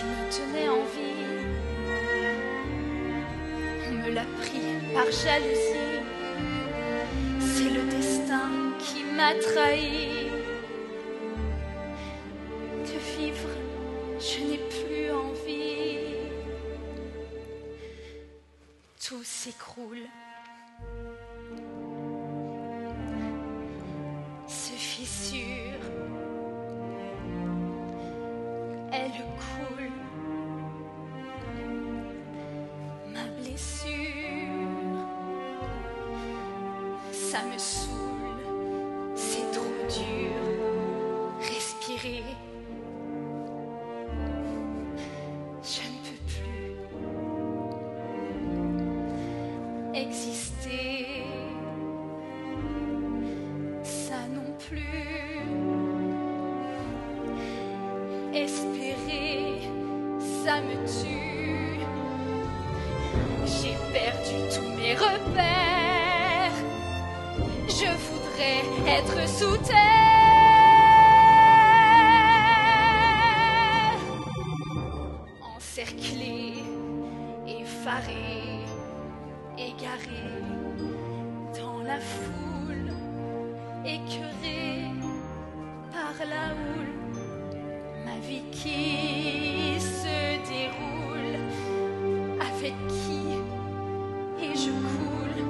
qui me tenait en vie. On me l'a pris par jalousie. C'est le destin qui m'a trahi. De vivre, je n'ai plus envie. Tout s'écroule. Ça me saoule. C'est trop dur. Respirer. Je ne peux plus exister. Ça non plus. Espérer, ça me tue. J'ai perdu tous mes repères. Être sous terre. Encerclé, effaré, égaré dans la foule, écœuré par la houle, ma vie qui se déroule, avec qui et je coule,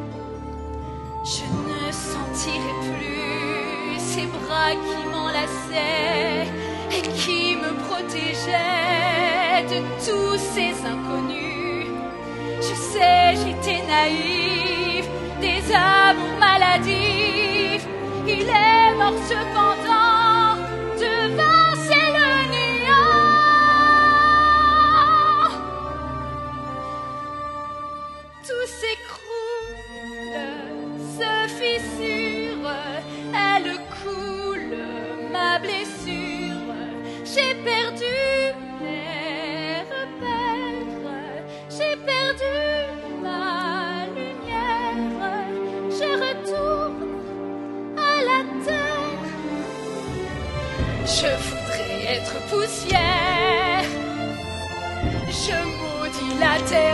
je ne sentirai plus bras qui m'enlaçaient et qui me protégeaient de tous ces inconnus. Je sais, j'étais naïve, des amours maladifs. Il est mort cependant, Je voudrais être poussière. Je maudis la terre.